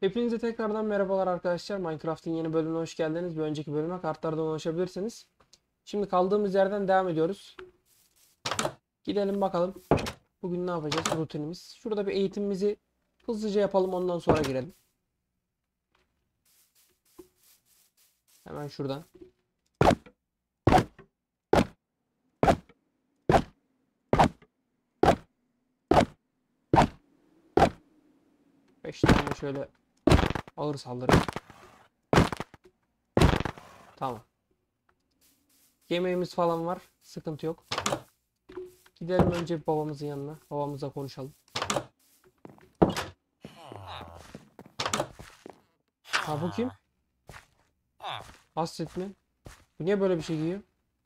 Hepinize tekrardan merhabalar arkadaşlar. Minecraft'ın yeni bölümüne hoş geldiniz. Bir önceki bölüme kartlardan ulaşabilirsiniz. Şimdi kaldığımız yerden devam ediyoruz. Gidelim bakalım. Bugün ne yapacağız? Rutinimiz. Şurada bir eğitimimizi hızlıca yapalım ondan sonra girelim. Hemen şuradan. Beş tane şöyle ağır saldırı. Tamam. Yemeğimiz falan var. Sıkıntı yok. Gidelim önce babamızın yanına. Babamızla konuşalım. Ha bu kim? Hasret mi? Bu niye böyle bir şey giyiyor?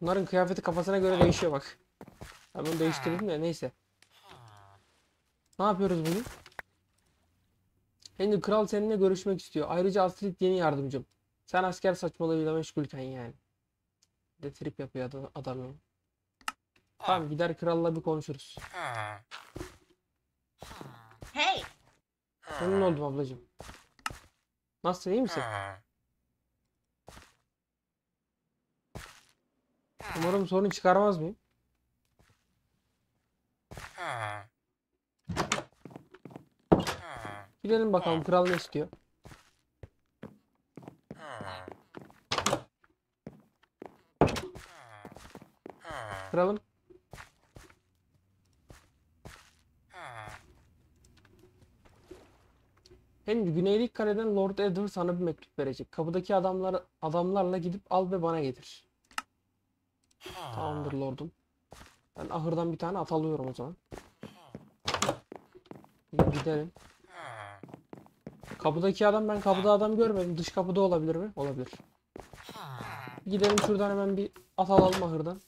Bunların kıyafeti kafasına göre değişiyor bak. Ben bunu değiştirdim ya neyse. Ne yapıyoruz bugün? Şimdi kral seninle görüşmek istiyor. Ayrıca Astrid yeni yardımcım. Sen asker saçmalığıyla meşgulken yani. De trip yapıyor adam, adam ya. Tamam gider kralla bir konuşuruz. Hey, Memnun oldum ablacığım. Nasılsın iyi misin? Umarım sorun çıkarmaz mıyım? Gidelim bakalım kral ne istiyor. Kralım. Henry Güneylik Kale'den Lord Edward sana bir mektup verecek. Kapıdaki adamlar adamlarla gidip al ve bana getir. Tamamdır lordum. Ben ahırdan bir tane at alıyorum o zaman. Gidelim. Kapıdaki adam ben kapıda adam görmedim. Dış kapıda olabilir mi? Olabilir. Gidelim şuradan hemen bir at alalım ahırdan.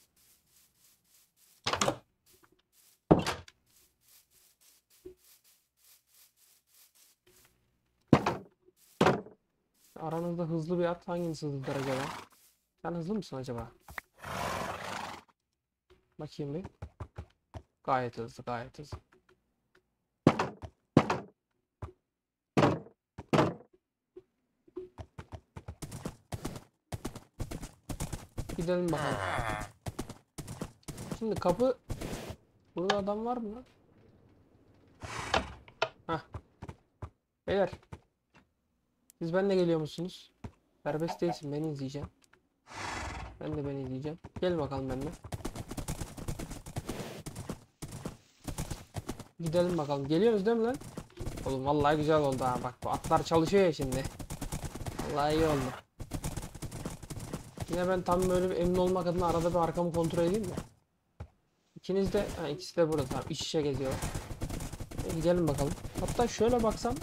Aranızda hızlı bir at hanginiz hızlıdır acaba? Sen hızlı mısın acaba? Bakayım bir. Gayet hızlı, gayet hızlı. Gidelim bakalım. Şimdi kapı... Burada adam var mı lan? Hah. Beyler. Siz benimle geliyor musunuz? Serbest değilsin beni izleyeceğim. Ben de beni izleyeceğim. Gel bakalım benimle. Gidelim bakalım. Geliyoruz değil mi lan? Oğlum vallahi güzel oldu ha. Bak bu atlar çalışıyor ya şimdi. Vallahi iyi oldu. Yine ben tam böyle bir emin olmak adına arada bir arkamı kontrol edeyim mi? İkiniz de, ha ikisi de burada tamam iç içe geziyor. E, gidelim bakalım. Hatta şöyle baksam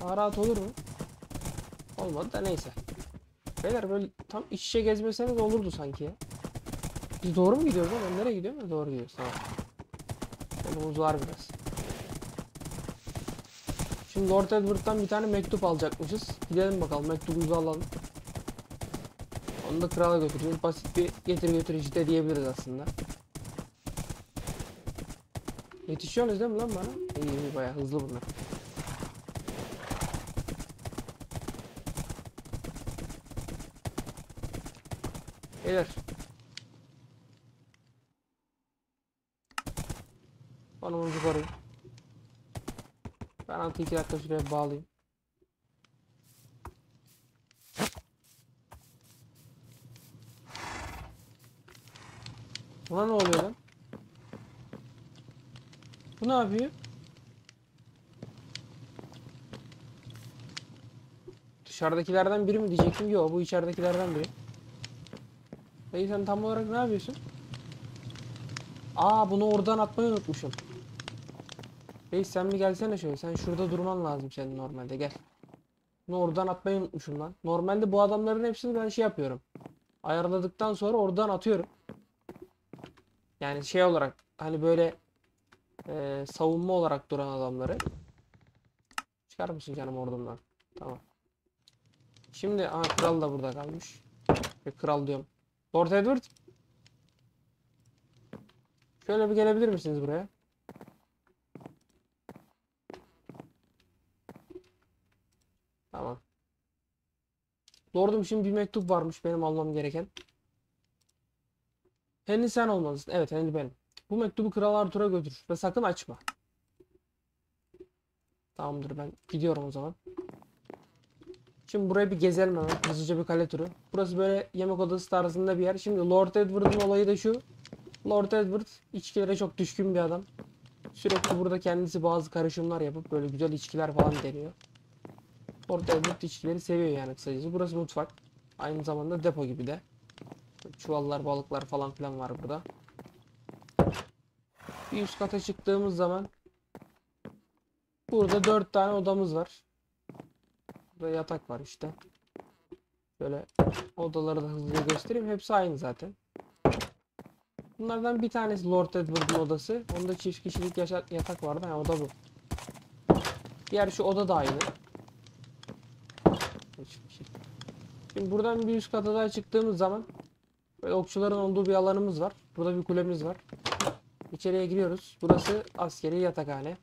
daha rahat olur mu? Olmadı da neyse. Beyler böyle tam iç içe gezmeseniz olurdu sanki ya. Biz doğru mu gidiyoruz lan? Nereye gidiyorum? Ha, Doğru gidiyoruz tamam. Yolumuz var biraz. Şimdi Lord Edward'dan bir tane mektup alacakmışız. Gidelim bakalım mektubumuzu alalım. Onu da krala götüreceğiz. Basit bir getir götür işte diyebiliriz aslında. Yetişiyorsunuz değil mi lan bana? İyi iyi bayağı hızlı bunlar. Beyler. Konumuzu koruyun. Ben altı iki dakika şuraya bağlayayım. Buna ne oluyor lan? Bu ne yapıyor? Dışarıdakilerden biri mi diyecektim? Yok bu içeridekilerden biri. Dayı sen tam olarak ne yapıyorsun? Aa bunu oradan atmayı unutmuşum. Reis sen bir gelsene şöyle. Sen şurada durman lazım senin normalde gel. Bunu oradan atmayı unutmuşum lan. Normalde bu adamların hepsini ben şey yapıyorum. Ayarladıktan sonra oradan atıyorum. Yani şey olarak hani böyle e, savunma olarak duran adamları. Çıkar mısın canım ordumdan? Tamam. Şimdi aa, kral da burada kalmış. E, kral diyorum. Lord Edward. Şöyle bir gelebilir misiniz buraya? Tamam. Lordum şimdi bir mektup varmış benim almam gereken. Henry sen olmalısın. Evet Henry benim. Bu mektubu Kral Arthur'a götür ve sakın açma. Tamamdır ben gidiyorum o zaman. Şimdi buraya bir gezelim hemen. Hızlıca bir kale turu. Burası böyle yemek odası tarzında bir yer. Şimdi Lord Edward'ın olayı da şu. Lord Edward içkilere çok düşkün bir adam. Sürekli burada kendisi bazı karışımlar yapıp böyle güzel içkiler falan deniyor. Lord Edward içkileri seviyor yani kısacası. Burası mutfak. Aynı zamanda depo gibi de. Çuvallar, balıklar falan filan var burada. Bir üst kata çıktığımız zaman burada dört tane odamız var. Burada yatak var işte. Şöyle odaları da hızlıca göstereyim. Hepsi aynı zaten. Bunlardan bir tanesi Lord Edward'ın odası. Onda çift kişilik yatak vardı. Ha, oda bu. Diğer şu oda da aynı. Kişilik. Şimdi buradan bir üst kata daha çıktığımız zaman böyle okçuların olduğu bir alanımız var. Burada bir kulemiz var. İçeriye giriyoruz. Burası askeri yatakhane.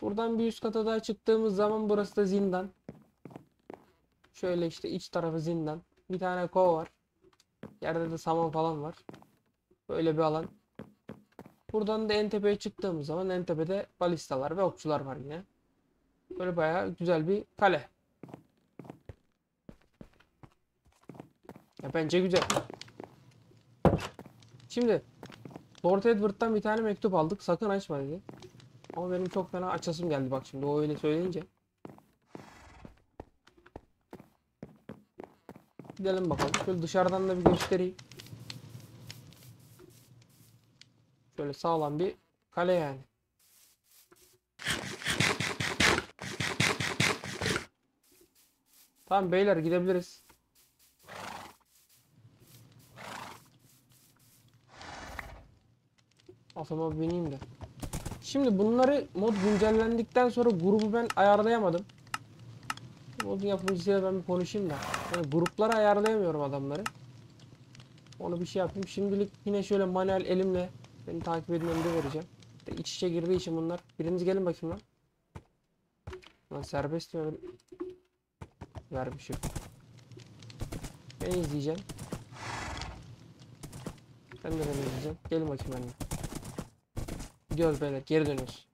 Buradan bir üst kata daha çıktığımız zaman burası da zindan. Şöyle işte iç tarafı zindan. Bir tane kova var. Yerde de saman falan var. Böyle bir alan. Buradan da en tepeye çıktığımız zaman en tepede balistalar ve okçular var yine. Böyle bayağı güzel bir kale. Ya bence güzel. Şimdi Lord Edward'dan bir tane mektup aldık. Sakın açma dedi. Ama benim çok fena açasım geldi bak şimdi o öyle söyleyince. Gidelim bakalım. Şöyle dışarıdan da bir göstereyim. Şöyle sağlam bir kale yani. Tamam beyler gidebiliriz. Atıma bineyim de. Şimdi bunları mod güncellendikten sonra grubu ben ayarlayamadım. Modun yapımcısıyla ben bir konuşayım da. Yani gruplara ayarlayamıyorum adamları. Onu bir şey yapayım. Şimdilik yine şöyle manuel elimle beni takip edin emri vereceğim. İşte iç içe girdiği için bunlar. Biriniz gelin bakayım lan. Lan serbest mi? Vermişim. Ben izleyeceğim. Sen de beni izleyeceksin. Gelin bakayım benimle. Gidiyoruz beyler. Geri dönüyoruz.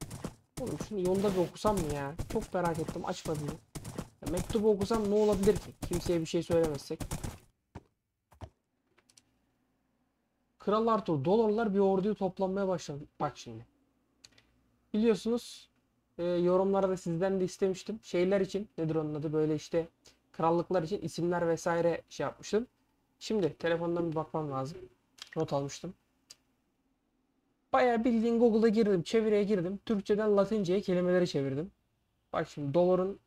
Oğlum şunu yolda bir okusam mı ya? Çok merak ettim. Açmadım ya. mektubu okusam ne olabilir ki? Kimseye bir şey söylemezsek. Kral Arthur dolarlar bir orduyu toplanmaya başladı. Bak şimdi. Biliyorsunuz e, yorumlarda sizden de istemiştim. Şeyler için nedir onun adı böyle işte krallıklar için isimler vesaire şey yapmıştım. Şimdi telefondan bir bakmam lazım. Not almıştım. Bayağı bildiğin Google'a girdim, çeviriye girdim. Türkçeden Latinceye kelimeleri çevirdim. Bak şimdi doların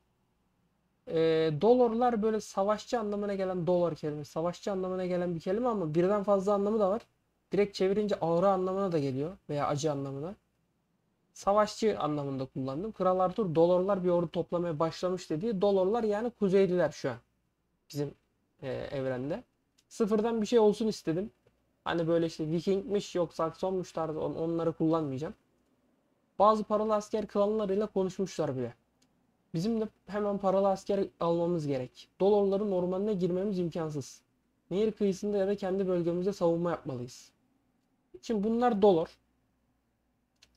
e, dolarlar böyle savaşçı anlamına gelen dolar kelimesi. Savaşçı anlamına gelen bir kelime ama birden fazla anlamı da var. Direkt çevirince ağrı anlamına da geliyor veya acı anlamına. Savaşçı anlamında kullandım. Kral Arthur dolarlar bir ordu toplamaya başlamış dediği dolarlar yani kuzeyliler şu an. Bizim e, evrende. Sıfırdan bir şey olsun istedim. Hani böyle işte Viking'miş yok Saksonmuş tarzı on- onları kullanmayacağım. Bazı paralı asker klanlarıyla konuşmuşlar bile. Bizim de hemen paralı asker almamız gerek. Dolarların ormanına girmemiz imkansız. Nehir kıyısında ya da kendi bölgemizde savunma yapmalıyız. Şimdi bunlar dolar.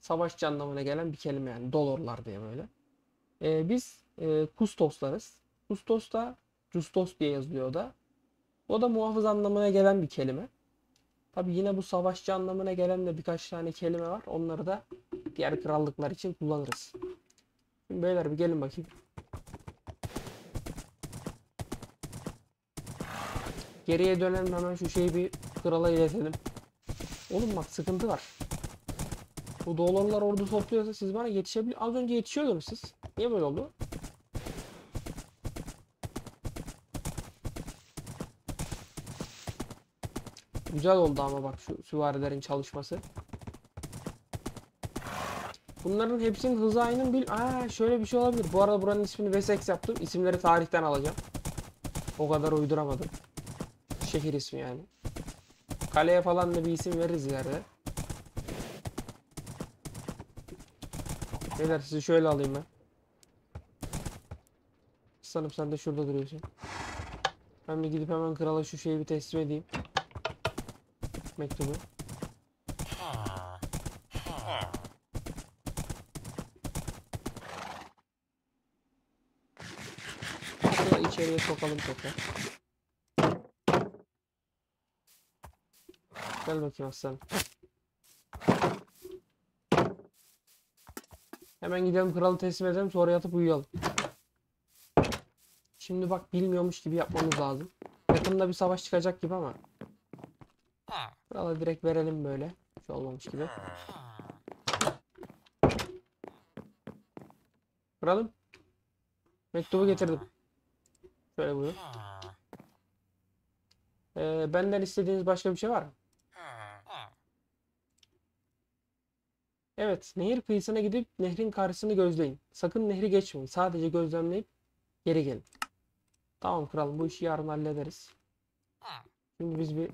Savaşçı anlamına gelen bir kelime yani. Dolarlar diye böyle. Ee, biz e, kustoslarız. Kustos da Justos diye yazılıyor da. O da muhafız anlamına gelen bir kelime. Tabi yine bu savaşçı anlamına gelen de birkaç tane kelime var. Onları da diğer krallıklar için kullanırız. Şimdi beyler bir gelin bakayım. Geriye dönelim hemen şu şeyi bir krala iletelim. Oğlum bak sıkıntı var. Bu dolarlar ordu topluyorsa siz bana yetişebilir. Az önce yetişiyordunuz siz. Niye böyle oldu? Güzel oldu ama bak şu süvarilerin çalışması. Bunların hepsinin hızı aynı bil. Aa şöyle bir şey olabilir. Bu arada buranın ismini Wessex yaptım. İsimleri tarihten alacağım. O kadar uyduramadım. Şehir ismi yani. Kaleye falan da bir isim veririz ileride. Beyler sizi şöyle alayım ben. aslanım sen de şurada duruyorsun. Ben bir gidip hemen krala şu şeyi bir teslim edeyim. Mektubu. Şurada içeriye sokalım tekrar. Gel bakayım aslanım. Hemen gidelim kralı teslim edelim sonra yatıp uyuyalım. Şimdi bak bilmiyormuş gibi yapmamız lazım. Yakında bir savaş çıkacak gibi ama. Krala direkt verelim böyle. Hiç olmamış gibi. Kralım. Mektubu getirdim. Şöyle buyur. Ee, benden istediğiniz başka bir şey var mı? Evet, nehir kıyısına gidip nehrin karşısını gözleyin. Sakın nehri geçmeyin. Sadece gözlemleyip geri gelin. Tamam kralım, bu işi yarın hallederiz. Şimdi biz bir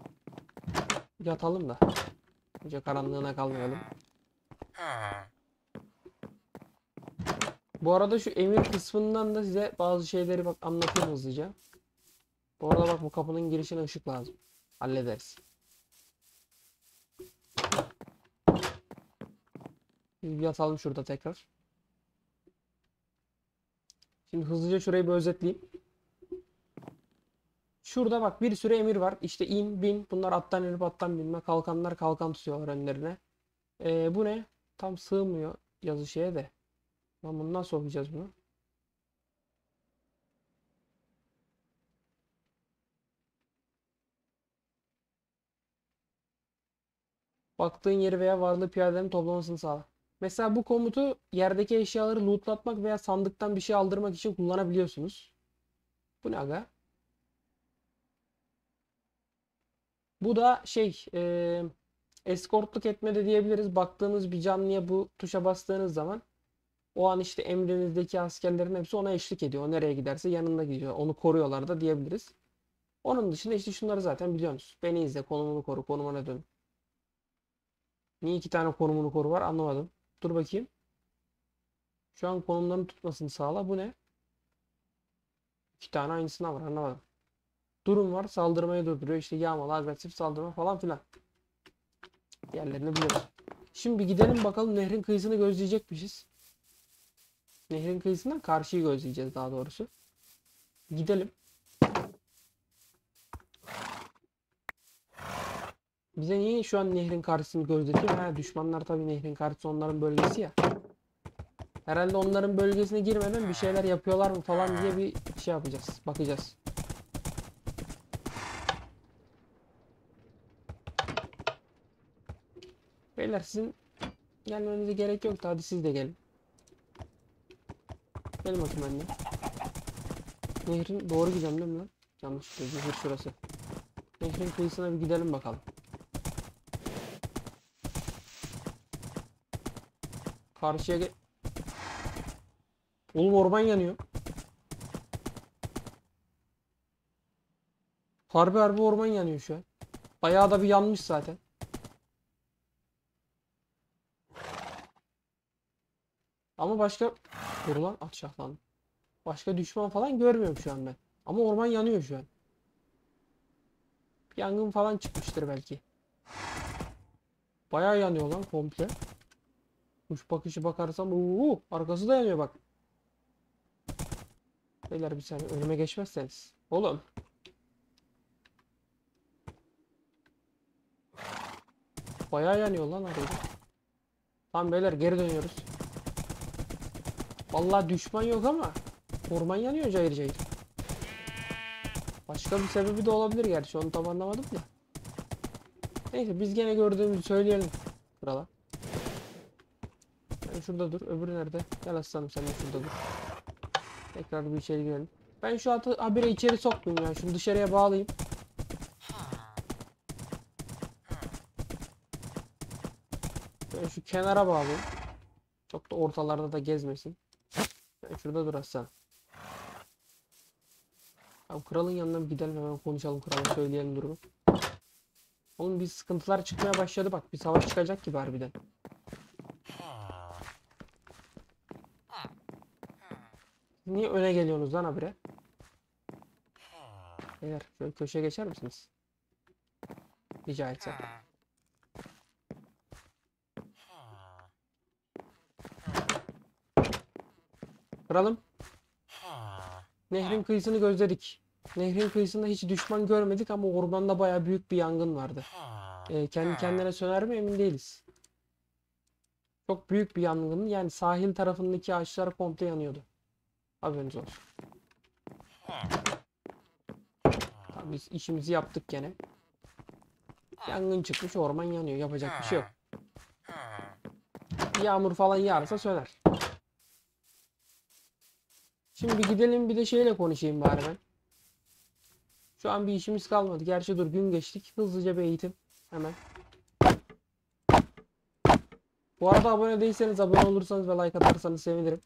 yatalım da. Önce karanlığına kalmayalım. Bu arada şu emir kısmından da size bazı şeyleri bak anlatayım hızlıca. Bu arada bak bu kapının girişine ışık lazım. Hallederiz. Bir yatalım şurada tekrar. Şimdi hızlıca şurayı bir özetleyeyim. Şurada bak bir sürü emir var. İşte in, bin. Bunlar attan inip attan binme. Kalkanlar kalkan tutuyorlar önlerine. Ee, bu ne? Tam sığmıyor yazı şeye de. Lan bunu nasıl okuyacağız bunu? Baktığın yeri veya varlığı piyadelerin toplamasını sağla. Mesela bu komutu yerdeki eşyaları lootlatmak veya sandıktan bir şey aldırmak için kullanabiliyorsunuz. Bu ne aga? Bu da şey e, eskortluk etme de diyebiliriz. Baktığınız bir canlıya bu tuşa bastığınız zaman o an işte emrinizdeki askerlerin hepsi ona eşlik ediyor. O nereye giderse yanında gidiyor. Onu koruyorlar da diyebiliriz. Onun dışında işte şunları zaten biliyorsunuz. Beni izle, konumunu koru, konumuna dön. Niye iki tane konumunu koru var anlamadım. Dur bakayım. Şu an konumlarını tutmasını sağla. Bu ne? İki tane aynısına var anlamadım. Durum var. Saldırmayı durduruyor. İşte yağmalı, agresif saldırma falan filan. Diğerlerini biliyoruz. Şimdi gidelim bakalım nehrin kıyısını gözleyecekmişiz. Nehrin kıyısından karşıyı gözleyeceğiz daha doğrusu. Gidelim. Bize niye şu an nehrin karşısını gözletiyor? Ha, düşmanlar tabii nehrin karşısı onların bölgesi ya. Herhalde onların bölgesine girmeden bir şeyler yapıyorlar mı falan diye bir şey yapacağız. Bakacağız. Beyler sizin gelmenize gerek yoktu. Hadi siz de gelin. Gelin bakayım anne. Nehrin doğru gidiyorum değil mi lan? Yanlış. Nehir şurası. Nehrin kıyısına bir gidelim bakalım. Karşıya ge... Oğlum orman yanıyor. Harbi harbi orman yanıyor şu an. Bayağı da bir yanmış zaten. Ama başka... Dur lan alçaklandım. Başka düşman falan görmüyorum şu an ben. Ama orman yanıyor şu an. Yangın falan çıkmıştır belki. Bayağı yanıyor lan komple. Kuş bakışı bakarsam uuu arkası da yanıyor bak. Beyler bir saniye önüme geçmezseniz. Oğlum. Bayağı yanıyor lan arada. Tamam beyler geri dönüyoruz. Vallahi düşman yok ama orman yanıyor cayır cayır. Başka bir sebebi de olabilir gerçi onu tam anlamadım da. Neyse biz gene gördüğümüzü söyleyelim krala. Sen şurada dur. Öbürü nerede? Gel aslanım sen de şurada dur. Tekrar bir içeri girelim. Ben şu atı habire içeri sokmayayım ya. Şunu dışarıya bağlayayım. Ben şu kenara bağlayayım. Çok da ortalarda da gezmesin. Şurada dur aslan. Abi kralın yanına gidelim hemen konuşalım krala söyleyelim durumu. Oğlum bir sıkıntılar çıkmaya başladı bak. Bir savaş çıkacak gibi harbiden. Niye öne geliyorsunuz lan habire? Beyler şöyle köşeye geçer misiniz? Rica etsem. Kralım. Nehrin kıyısını gözledik. Nehrin kıyısında hiç düşman görmedik ama ormanda baya büyük bir yangın vardı. Ee, kendi kendine söner mi emin değiliz. Çok büyük bir yangın. Yani sahil tarafındaki ağaçlar komple yanıyordu. Haberiniz olsun. Tamam, biz işimizi yaptık gene. Yangın çıkmış orman yanıyor. Yapacak bir şey yok. Yağmur falan yağarsa söner. Şimdi gidelim bir de şeyle konuşayım bari ben. Şu an bir işimiz kalmadı. Gerçi dur gün geçtik. Hızlıca bir eğitim. Hemen. Bu arada abone değilseniz abone olursanız ve like atarsanız sevinirim.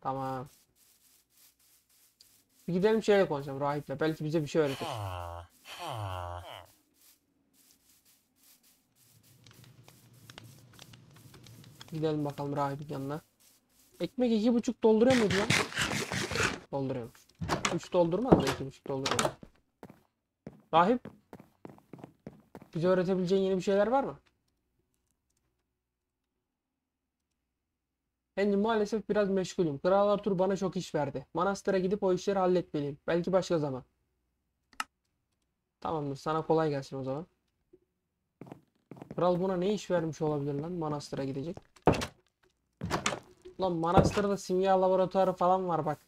Tamam. Bir gidelim şeyle konuşalım rahiple. Belki bize bir şey öğretir. Gidelim bakalım rahibin yanına. Ekmek iki buçuk dolduruyor muydu lan? Dolduruyormuş. Üç doldurmaz da iki buçuk dolduruyor. Rahip. Bize öğretebileceğin yeni bir şeyler var mı? Henry maalesef biraz meşgulüm. Kral Arthur bana çok iş verdi. Manastıra gidip o işleri halletmeliyim. Belki başka zaman. Tamamdır. Sana kolay gelsin o zaman. Kral buna ne iş vermiş olabilir lan? Manastıra gidecek. Lan Manastır'da simya laboratuvarı falan var bak.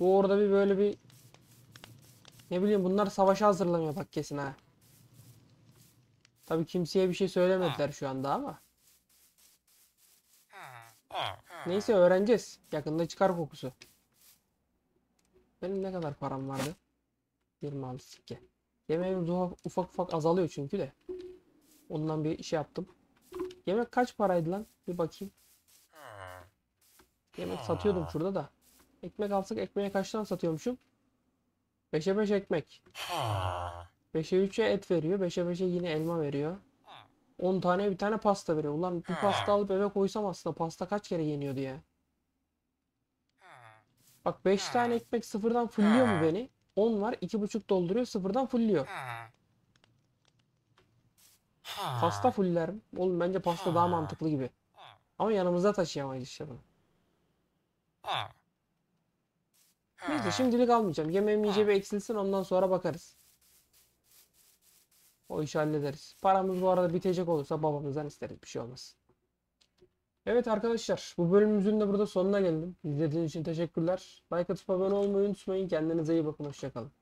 Bu orada bir böyle bir ne bileyim bunlar savaşa hazırlanıyor bak kesin ha. Tabii kimseye bir şey söylemediler şu anda ama. Neyse öğreneceğiz. Yakında çıkar kokusu. Benim ne kadar param vardı? 26 sikke. Yemeğimiz ufak ufak, ufak azalıyor çünkü de. Ondan bir şey yaptım. Yemek kaç paraydı lan? Bir bakayım. Yemek satıyordum şurada da. Ekmek alsak ekmeğe kaçtan satıyormuşum? 5'e 5 ekmek. 5'e 3'e et veriyor. 5'e 5'e yine elma veriyor. 10 tane bir tane pasta veriyor. Ulan bir pasta alıp eve koysam aslında pasta kaç kere yeniyordu ya. Bak 5 tane ekmek sıfırdan fulluyor mu beni? 10 var 2,5 dolduruyor sıfırdan fulluyor. Pasta fuller mi? Oğlum bence pasta daha mantıklı gibi. Ama yanımızda taşıyamayız işte bunu. Neyse şimdilik almayacağım. Yemeğim iyice bir eksilsin ondan sonra bakarız. O işi hallederiz. Paramız bu arada bitecek olursa babamızdan isteriz. Bir şey olmaz. Evet arkadaşlar bu bölümümüzün de burada sonuna geldim. İzlediğiniz için teşekkürler. Like atıp abone olmayı unutmayın. Kendinize iyi bakın. Hoşçakalın.